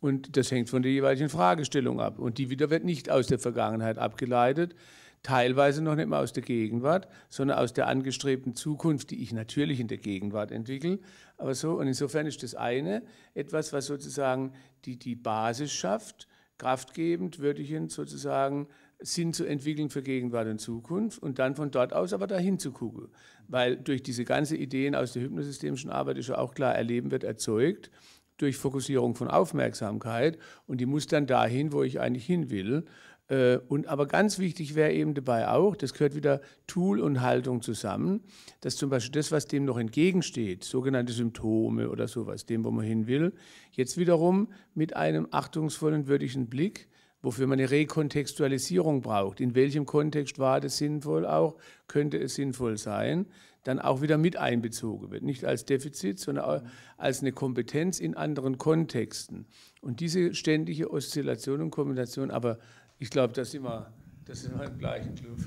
Und das hängt von der jeweiligen Fragestellung ab. Und die wieder wird nicht aus der Vergangenheit abgeleitet, teilweise noch nicht mal aus der Gegenwart, sondern aus der angestrebten Zukunft, die ich natürlich in der Gegenwart entwickle. Aber so, und insofern ist das eine etwas, was sozusagen die, die Basis schafft, kraftgebend, würdigend sozusagen Sinn zu entwickeln für Gegenwart und Zukunft und dann von dort aus aber dahin zu gucken. Weil durch diese ganze Ideen aus der hypnosystemischen Arbeit ist ja auch klar, Erleben wird erzeugt durch Fokussierung von Aufmerksamkeit und die muss dann dahin, wo ich eigentlich hin will. Äh, und aber ganz wichtig wäre eben dabei auch, das gehört wieder Tool und Haltung zusammen, dass zum Beispiel das, was dem noch entgegensteht, sogenannte Symptome oder sowas, dem, wo man hin will, jetzt wiederum mit einem achtungsvollen, würdigen Blick wofür man eine Rekontextualisierung braucht. In welchem Kontext war das sinnvoll auch, könnte es sinnvoll sein, dann auch wieder mit einbezogen wird. Nicht als Defizit, sondern als eine Kompetenz in anderen Kontexten. Und diese ständige Oszillation und Kombination, aber ich glaube, da sind wir, das sind wir im gleichen Club.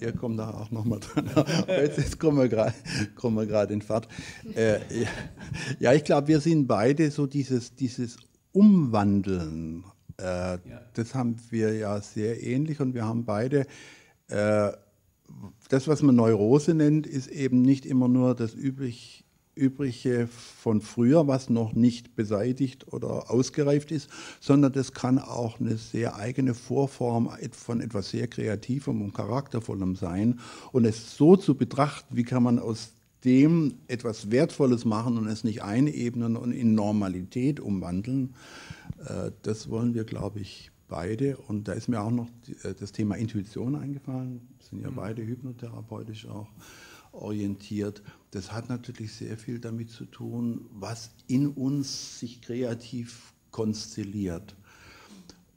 Ihr kommt da auch nochmal dran. Jetzt, jetzt kommen wir gerade in Fahrt. Äh, ja, ich glaube, wir sind beide so dieses, dieses Umwandeln äh, ja. Das haben wir ja sehr ähnlich und wir haben beide, äh, das, was man Neurose nennt, ist eben nicht immer nur das üblich, Übrige von früher, was noch nicht beseitigt oder ausgereift ist, sondern das kann auch eine sehr eigene Vorform von etwas sehr Kreativem und Charaktervollem sein. Und es so zu betrachten, wie kann man aus dem etwas Wertvolles machen und es nicht einebnen und in Normalität umwandeln, äh, das wollen wir, glaube ich, beide. Und da ist mir auch noch äh, das Thema Intuition eingefallen. Wir sind ja mhm. beide hypnotherapeutisch auch orientiert. Das hat natürlich sehr viel damit zu tun, was in uns sich kreativ konstelliert.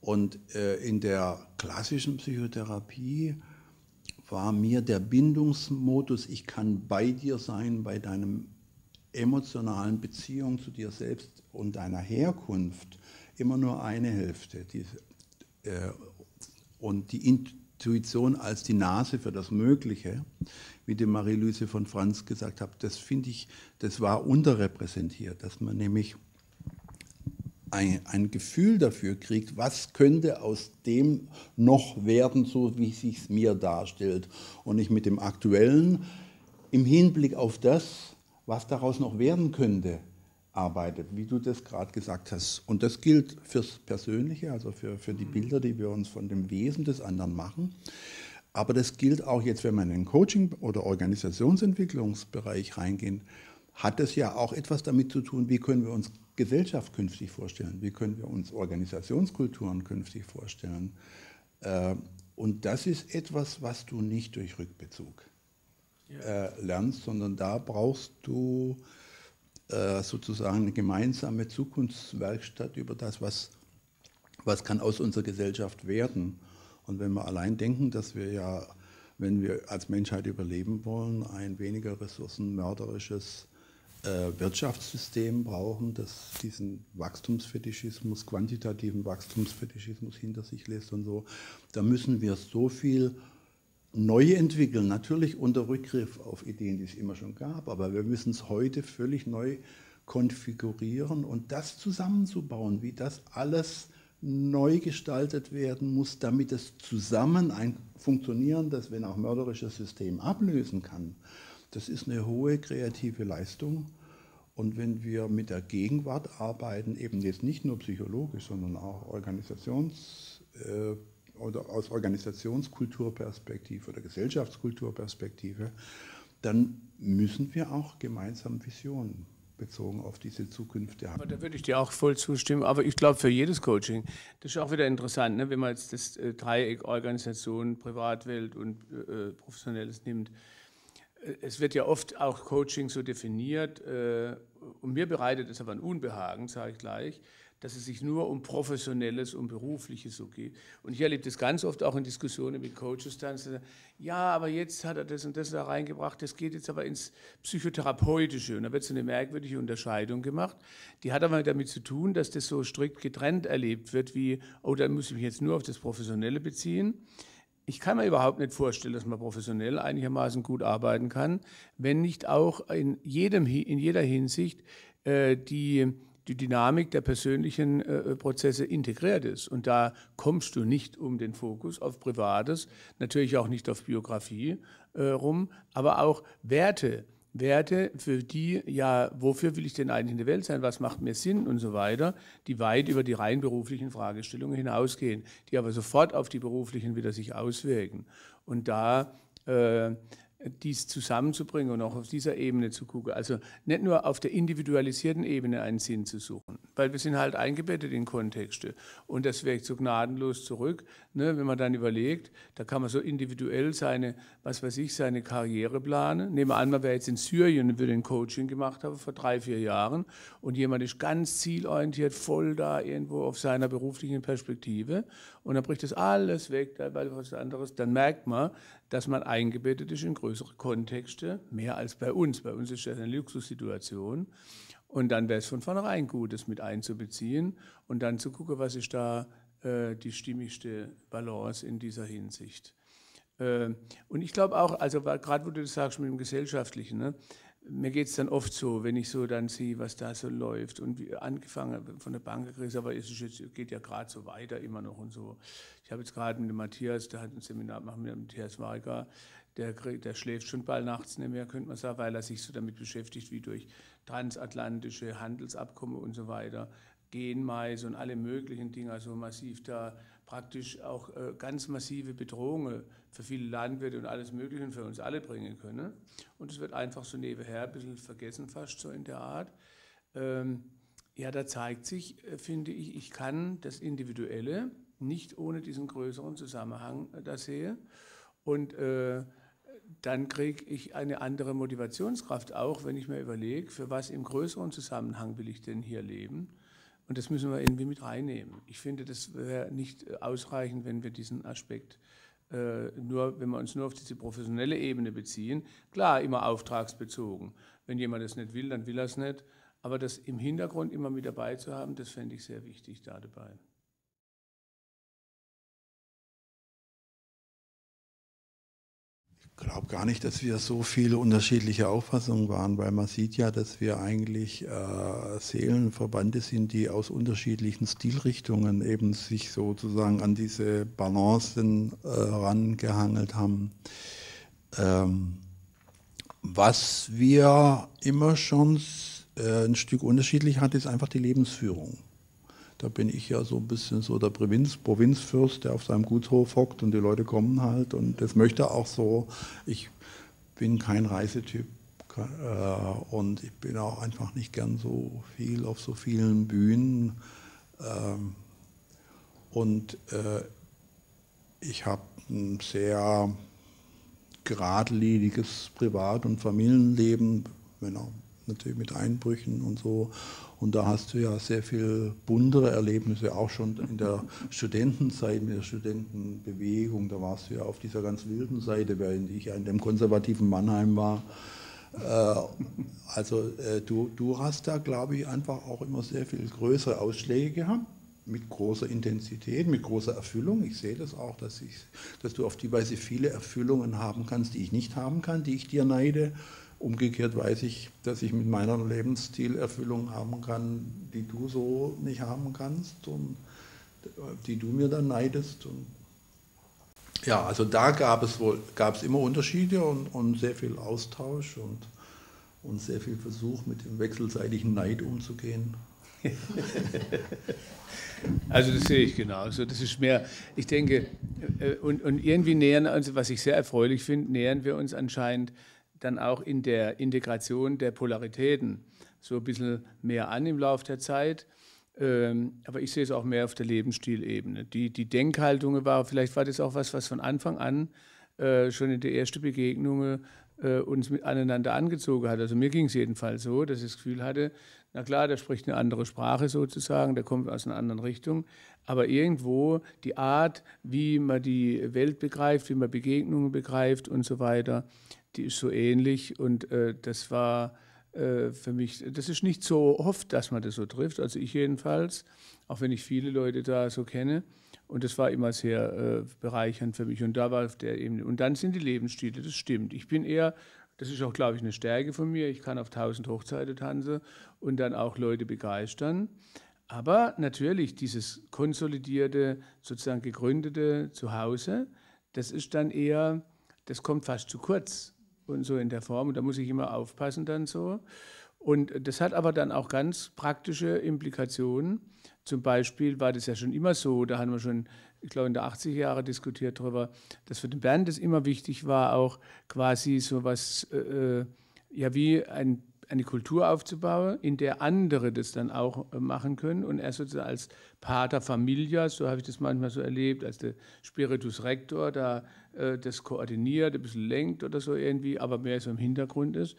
Und äh, in der klassischen Psychotherapie war mir der Bindungsmodus, ich kann bei dir sein, bei deinem emotionalen Beziehung zu dir selbst und deiner Herkunft immer nur eine Hälfte. Die, äh, und die Intuition als die Nase für das Mögliche, wie die Marie-Louise von Franz gesagt hat, das finde ich, das war unterrepräsentiert, dass man nämlich ein, ein, Gefühl dafür kriegt, was könnte aus dem noch werden, so wie sich mir darstellt. Und ich mit dem Aktuellen im Hinblick auf das, was daraus noch werden könnte, arbeitet, wie du das gerade gesagt hast. Und das gilt fürs Persönliche, also für, für die Bilder, die wir uns von dem Wesen des anderen machen. Aber das gilt auch jetzt, wenn man in den Coaching- oder Organisationsentwicklungsbereich reingehen, hat es ja auch etwas damit zu tun, wie können wir uns Gesellschaft künftig vorstellen, wie können wir uns Organisationskulturen künftig vorstellen. Äh, und das ist etwas, was du nicht durch Rückbezug. Äh, lernst, sondern da brauchst du sozusagen eine gemeinsame Zukunftswerkstatt über das, was, was kann aus unserer Gesellschaft werden. Und wenn wir allein denken, dass wir ja, wenn wir als Menschheit überleben wollen, ein weniger ressourcenmörderisches äh, Wirtschaftssystem brauchen, das diesen Wachstumsfetischismus, quantitativen Wachstumsfetischismus hinter sich lässt und so, da müssen wir so viel neu entwickeln, natürlich unter Rückgriff auf Ideen, die es immer schon gab, aber wir müssen es heute völlig neu konfigurieren und das zusammenzubauen, wie das alles neu gestaltet werden muss, damit es zusammen ein funktionierendes, wenn auch mörderisches System ablösen kann. Das ist eine hohe kreative Leistung. Und wenn wir mit der Gegenwart arbeiten, eben jetzt nicht nur psychologisch, sondern auch Organisations- äh, oder aus Organisationskulturperspektive oder Gesellschaftskulturperspektive, dann müssen wir auch gemeinsam Visionen bezogen auf diese Zukünfte haben. Da würde ich dir auch voll zustimmen. Aber ich glaube, für jedes Coaching, das ist auch wieder interessant, ne? wenn man jetzt das äh, Dreieck Organisation, Privatwelt und äh, äh Professionelles nimmt. Äh, es wird ja oft auch Coaching so definiert, äh, und mir bereitet es aber ein Unbehagen, sage ich gleich, dass es sich nur um Professionelles, um Berufliches so geht. Und ich erlebe das ganz oft auch in Diskussionen mit Coaches dann, ja, aber jetzt hat er das und das da reingebracht, das geht jetzt aber ins Psychotherapeutische. Und da wird so eine merkwürdige Unterscheidung gemacht. Die hat aber damit zu tun, dass das so strikt getrennt erlebt wird, wie, oh, dann muss ich mich jetzt nur auf das Professionelle beziehen. Ich kann mir überhaupt nicht vorstellen, dass man professionell einigermaßen gut arbeiten kann, wenn nicht auch in, jedem, in jeder Hinsicht äh, die die Dynamik der persönlichen äh, Prozesse integriert ist. Und da kommst du nicht um den Fokus auf Privates, natürlich auch nicht auf Biografie äh, rum, aber auch Werte. Werte, für die, ja, wofür will ich denn eigentlich in der Welt sein, was macht mir Sinn und so weiter, die weit über die rein beruflichen Fragestellungen hinausgehen, die aber sofort auf die beruflichen wieder sich auswirken. Und da äh, dies zusammenzubringen und auch auf dieser Ebene zu gucken. Also nicht nur auf der individualisierten Ebene einen Sinn zu suchen, weil wir sind halt eingebettet in Kontexte und das wirkt so gnadenlos zurück, ne, wenn man dann überlegt, da kann man so individuell seine, was weiß ich, seine Karriere planen. Nehmen wir an, man wäre jetzt in Syrien und würde ein Coaching gemacht haben vor drei, vier Jahren und jemand ist ganz zielorientiert, voll da irgendwo auf seiner beruflichen Perspektive und dann bricht das alles weg, weil was anderes, dann merkt man, dass man eingebettet ist in größere Kontexte, mehr als bei uns. Bei uns ist das eine Luxussituation. Und dann wäre es von vornherein gut, das mit einzubeziehen und dann zu gucken, was ist da äh, die stimmigste Balance in dieser Hinsicht. Äh, und ich glaube auch, also gerade wo du das sagst mit dem Gesellschaftlichen, ne, mir geht es dann oft so, wenn ich so dann sehe, was da so läuft und wie angefangen von der Bankenkrise, aber es jetzt, geht ja gerade so weiter immer noch und so. Ich habe jetzt gerade mit dem Matthias, der hat ein Seminar machen mit dem Matthias Weiger, der, der schläft schon bald nachts nicht mehr, könnte man sagen, weil er sich so damit beschäftigt, wie durch transatlantische Handelsabkommen und so weiter, Genmais und alle möglichen Dinge, so massiv da praktisch auch äh, ganz massive Bedrohungen für viele Landwirte und alles Mögliche und für uns alle bringen können. Und es wird einfach so nebenher ein bisschen vergessen, fast so in der Art. Ähm, ja, da zeigt sich, äh, finde ich, ich kann das Individuelle nicht ohne diesen größeren Zusammenhang äh, da sehen. Und dann kriege ich eine andere Motivationskraft auch, wenn ich mir überlege, für was im größeren Zusammenhang will ich denn hier leben. Und das müssen wir irgendwie mit reinnehmen. Ich finde, das wäre nicht ausreichend, wenn wir diesen Aspekt äh, nur, wenn wir uns nur auf diese professionelle Ebene beziehen. Klar, immer auftragsbezogen. Wenn jemand das nicht will, dann will er es nicht. Aber das im Hintergrund immer mit dabei zu haben, das fände ich sehr wichtig da dabei. Glaube gar nicht, dass wir so viele unterschiedliche Auffassungen waren, weil man sieht ja, dass wir eigentlich äh, Seelenverbande sind, die aus unterschiedlichen Stilrichtungen eben sich sozusagen an diese Balancen äh, rangehangelt haben. Ähm, was wir immer schon äh, ein Stück unterschiedlich hat, ist einfach die Lebensführung. Da bin ich ja so ein bisschen so der Provinz, Provinzfürst, der auf seinem Gutshof hockt und die Leute kommen halt und das möchte auch so. Ich bin kein Reisetyp äh, und ich bin auch einfach nicht gern so viel auf so vielen Bühnen. Ähm, und äh, ich habe ein sehr geradliniges Privat- und Familienleben, wenn auch natürlich mit Einbrüchen und so. Und da hast du ja sehr viel buntere Erlebnisse, auch schon in der Studentenzeit, mit der Studentenbewegung. Da warst du ja auf dieser ganz wilden Seite, während ich ja in dem konservativen Mannheim war. Äh, also äh, du, du hast da, glaube ich, einfach auch immer sehr viel größere Ausschläge gehabt mit großer Intensität, mit großer Erfüllung. Ich sehe das auch, dass, ich, dass du auf die Weise viele Erfüllungen haben kannst, die ich nicht haben kann, die ich dir neide. Umgekehrt weiß ich, dass ich mit meiner Lebensstilerfüllung haben kann, die du so nicht haben kannst und die du mir dann neidest. Und ja, also da gab es wohl gab es immer Unterschiede und, und sehr viel Austausch und, und sehr viel Versuch, mit dem wechselseitigen Neid umzugehen. Also das sehe ich genauso. Das ist mehr, ich denke, äh, und, und irgendwie nähern, also was ich sehr erfreulich finde, nähern wir uns anscheinend dann auch in der Integration der Polaritäten so ein bisschen mehr an im Laufe der Zeit. Ähm, aber ich sehe es auch mehr auf der Lebensstilebene. Die, die Denkhaltung war, vielleicht war das auch was, was von Anfang an äh, schon in der ersten Begegnung äh, uns mit aneinander angezogen hat. Also mir ging es jedenfalls so, dass ich das Gefühl hatte, na klar, der spricht eine andere Sprache sozusagen, der kommt aus einer anderen Richtung, aber irgendwo die Art, wie man die Welt begreift, wie man Begegnungen begreift und so weiter, die ist so ähnlich und äh, das war äh, für mich, das ist nicht so oft, dass man das so trifft, also ich jedenfalls, auch wenn ich viele Leute da so kenne. Und das war immer sehr äh, bereichernd für mich. Und da war auf der Ebene. Und dann sind die Lebensstile, das stimmt. Ich bin eher Das ist auch, glaube ich, eine Stärke von mir. Ich kann auf tausend Hochzeiten tanzen und dann auch Leute begeistern. Aber natürlich dieses konsolidierte, sozusagen gegründete Zuhause, das ist dann eher, das kommt fast zu kurz und so in der Form. Und da muss ich immer aufpassen dann so. Und das hat aber dann auch ganz praktische Implikationen. Zum Beispiel war das ja schon immer so, da haben wir schon, ich glaube, in der 80er Jahre diskutiert darüber, dass für den Bernd es immer wichtig war, auch quasi so was, äh, äh ja, wie ein eine Kultur aufzubauen, in der andere das dann auch äh, machen können und er sozusagen als Pater Familias, so habe ich das manchmal so erlebt, als der Spiritus Rector da das koordiniert, ein bisschen lenkt oder so irgendwie, aber mehr so im Hintergrund ist.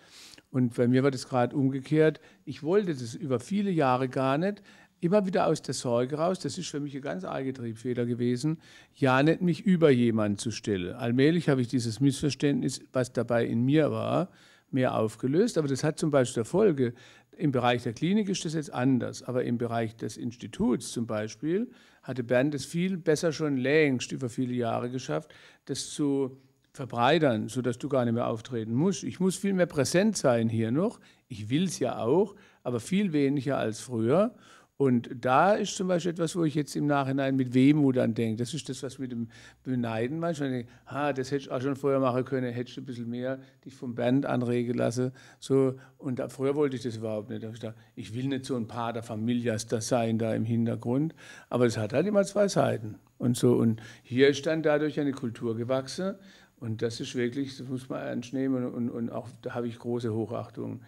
Und bei mir war das gerade umgekehrt. Ich wollte das über viele Jahre gar nicht, immer wieder aus der Sorge raus, das ist für mich ein ganz eigener Triebfeder gewesen, ja nicht mich über jemanden zu stellen. Allmählich habe ich dieses Missverständnis, was dabei in mir war, mehr aufgelöst. Aber das hat zum Beispiel der Folge, im Bereich der Klinik ist das jetzt anders, aber im Bereich des Instituts zum Beispiel hatte Bernd es viel besser schon längst über viele Jahre geschafft, das zu verbreitern, sodass du gar nicht mehr auftreten musst. Ich muss viel mehr präsent sein hier noch. Ich will es ja auch, aber viel weniger als früher. Und da ist zum Beispiel etwas, wo ich jetzt im Nachhinein mit Wehmut an denke. Das ist das, was mit dem Beneiden manchmal denke, ha, das hätte ich auch schon vorher machen können, hättest du ein bisschen mehr dich vom Band anregen lassen. So, und da, früher wollte ich das überhaupt nicht. Ich, dachte, ich will nicht so ein paar der Familias da sein, da im Hintergrund. Aber es hat halt immer zwei Seiten. Und so, und hier ist dann dadurch eine Kultur gewachsen. Und das ist wirklich, das muss man ernst nehmen. Und, und auch da habe ich große Hochachtung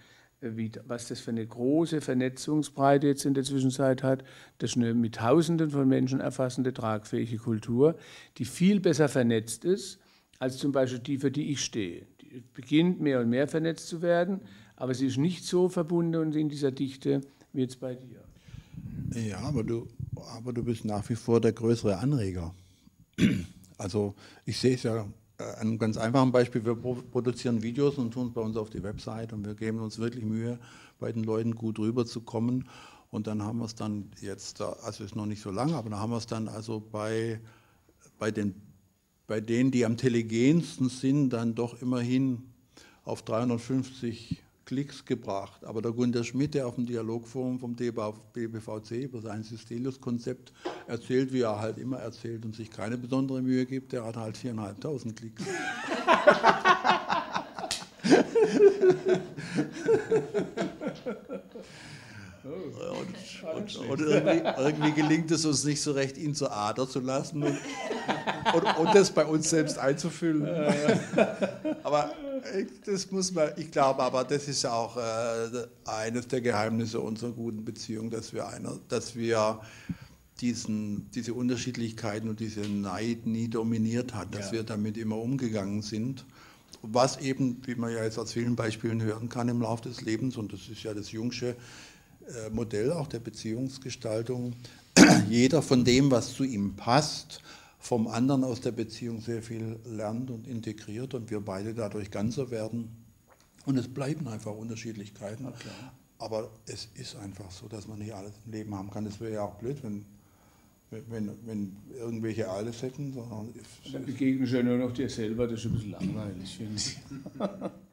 wie, was das für eine große Vernetzungsbreite jetzt in der Zwischenzeit hat. Das ist eine mit Tausenden von Menschen erfassende, tragfähige Kultur, die viel besser vernetzt ist als zum Beispiel die, für die ich stehe. Die beginnt mehr und mehr vernetzt zu werden, aber sie ist nicht so verbunden und in dieser Dichte wie jetzt bei dir. Ja, aber du, aber du bist nach wie vor der größere Anreger. Also ich sehe es ja äh, ein ganz einfaches Beispiel, wir produzieren Videos und tun es bei uns auf die Website und wir geben uns wirklich Mühe, bei den Leuten gut rüberzukommen. Und dann haben wir es dann jetzt, also ist noch nicht so lange, aber dann haben wir es dann also bei, bei, den, bei denen, die am telegensten sind, dann doch immerhin auf 350 Klicks gebracht. Aber der Gunter Schmidt, der auf dem Dialogforum vom BBVC über sein Systelius-Konzept erzählt, wie er halt immer erzählt und sich keine besondere Mühe gibt, der hat halt 4.500 Klicks. Und, und, und irgendwie, irgendwie, gelingt es uns nicht so recht, ihn zur Ader zu lassen und, und, das bei uns selbst einzufüllen. aber das muss man, ich glaube aber, das ist auch äh, eines der Geheimnisse unserer guten Beziehung, dass wir, einer, dass wir diesen, diese Unterschiedlichkeiten und diese Neid nie dominiert hat, dass ja. wir damit immer umgegangen sind was eben, wie man ja jetzt aus vielen Beispielen hören kann im Laufe des Lebens, und das ist ja das Jungsche Modell auch der Beziehungsgestaltung, jeder von dem, was zu ihm passt, vom anderen aus der Beziehung sehr viel lernt und integriert und wir beide dadurch ganzer werden. Und es bleiben einfach Unterschiedlichkeiten. Okay. Aber es ist einfach so, dass man nicht alles im Leben haben kann. Das wäre ja auch blöd, wenn, wenn, wenn irgendwelche alles hätten. Sondern Dann begegnest du ja nur noch dir selber, das ist ein bisschen langweilig, finde ich.